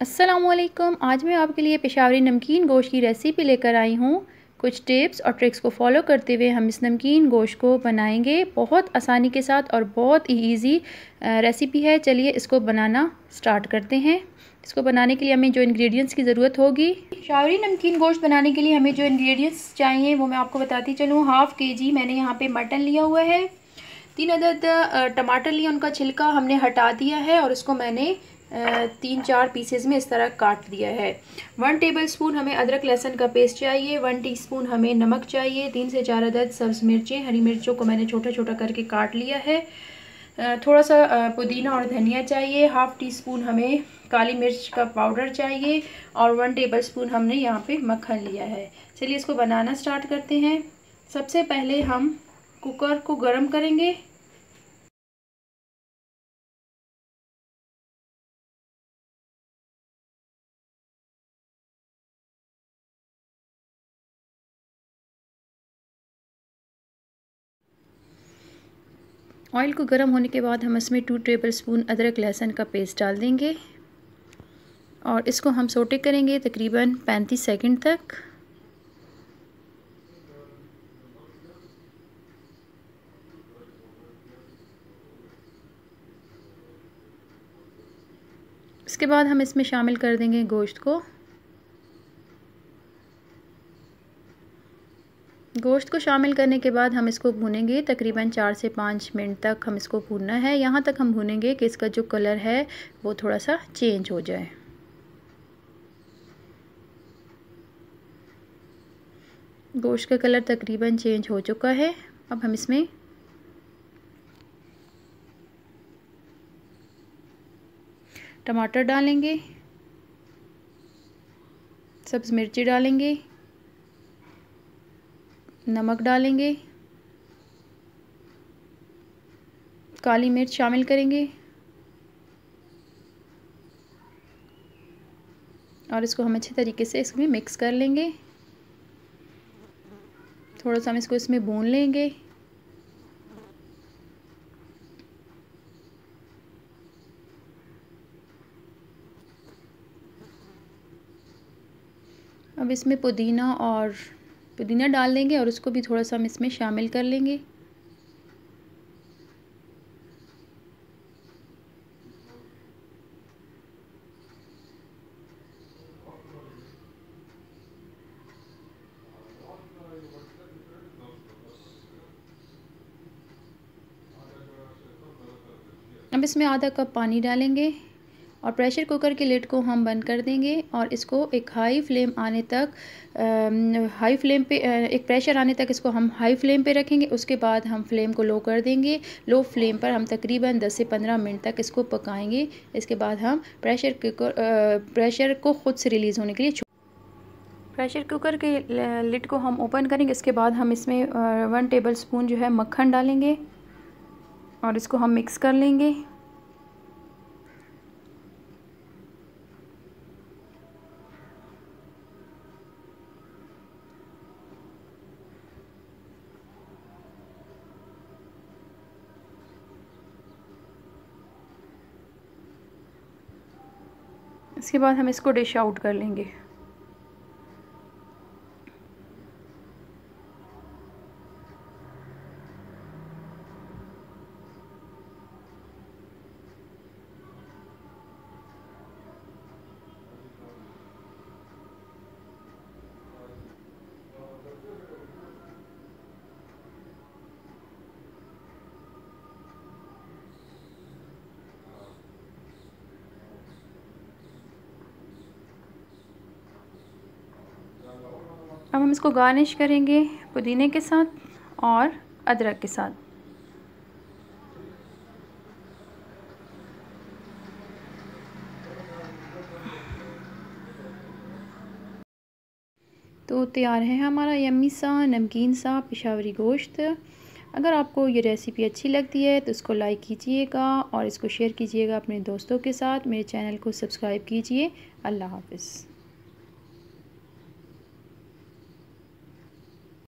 असलकुम आज मैं आपके लिए पेशावरी नमकीन गोश्त की रेसिपी लेकर आई हूँ। कुछ टिप्स और ट्रिक्स को फॉलो करते हुए हम इस नमकीन गोश्त को बनाएँगे। बहुत आसानी के साथ और बहुत ही ईजी रेसिपी है। चलिए इसको बनाना स्टार्ट करते हैं। इसको बनाने के लिए हमें जो इंग्रेडिएंट्स की ज़रूरत होगी। पेशावरी नमकीन गोश्त बनाने के लिए हमें जो इंग्रेडिएंट्स चाहिए, वो मैं आपको बताती चलूँ। हाफ़ के जी मैंने यहाँ पर मटन लिया हुआ है। तीन अदद टमाटर लिया, उनका छिलका हमने हटा दिया है और उसको मैंने तीन चार पीसेस में इस तरह काट दिया है। वन टेबल स्पून हमें अदरक लहसुन का पेस्ट चाहिए वन टीस्पून हमें नमक चाहिए, तीन से चार अदद सब्ज़ मिर्चें, हरी मिर्चों को मैंने छोटा छोटा करके काट लिया है। थोड़ा सा पुदीना और धनिया चाहिए हाफ़ टी स्पून हमें काली मिर्च का पाउडर चाहिए और वन टेबल स्पून हमने यहाँ पे मक्खन लिया है। चलिए इसको बनाना स्टार्ट करते हैं। सबसे पहले हम कुकर को गर्म करेंगे। ऑयल को गर्म होने के बाद हम इसमें टू टेबल स्पून अदरक लहसुन का पेस्ट डाल देंगे। और इसको हम सोटे करेंगे तकरीबन पैंतीस सेकंड तक। इसके बाद हम इसमें शामिल कर देंगे गोश्त को। गोश्त को शामिल करने के बाद हम इसको भूनेंगे, तकरीबन चार से पाँच मिनट तक हम इसको भूनना है। यहाँ तक हम भूनेंगे कि इसका जो कलर है, वो थोड़ा सा चेंज हो जाए। गोश्त का कलर तकरीबन चेंज हो चुका है। अब हम इसमें टमाटर डालेंगे, सब्ज़ मिर्ची डालेंगे नमक डालेंगे, काली मिर्च शामिल करेंगे, और इसको हम अच्छे तरीके से इसमें मिक्स कर लेंगे। थोड़ा सा हम इसको इसमें भून लेंगे। अब इसमें पुदीना और पुदीना डाल देंगे और उसको भी थोड़ा सा हम इसमें शामिल कर लेंगे। अब इसमें आधा कप पानी डालेंगे। और प्रेशर कुकर के लिड को हम बंद कर देंगे और इसको एक हाई फ्लेम आने तक आ, हाई फ्लेम पे आ, एक प्रेशर आने तक इसको हम हाई फ्लेम पे रखेंगे। उसके बाद हम फ्लेम को लो कर देंगे। लो फ्लेम पर हम तकरीबन 10 से 15 मिनट तक इसको पकाएँगे। इसके बाद हम प्रेशर कुकर प्रेशर को ख़ुद से रिलीज़ होने के लिए प्रेशर कुकर के लिड को हम ओपन करेंगे। इसके बाद हम इसमें वन टेबल स्पून जो है मक्खन डालेंगे और इसको हम मिक्स कर लेंगे। इसके बाद हम इसको डिश आउट कर लेंगे। अब हम इसको गार्निश करेंगे पुदीने के साथ और अदरक के साथ। तो तैयार है हमारा यम्मी सा नमकीन सा पिशावरी गोश्त। अगर आपको ये रेसिपी अच्छी लगती है तो इसको लाइक कीजिएगा और इसको शेयर कीजिएगा अपने दोस्तों के साथ। मेरे चैनल को सब्सक्राइब कीजिए। अल्लाह हाफिज़।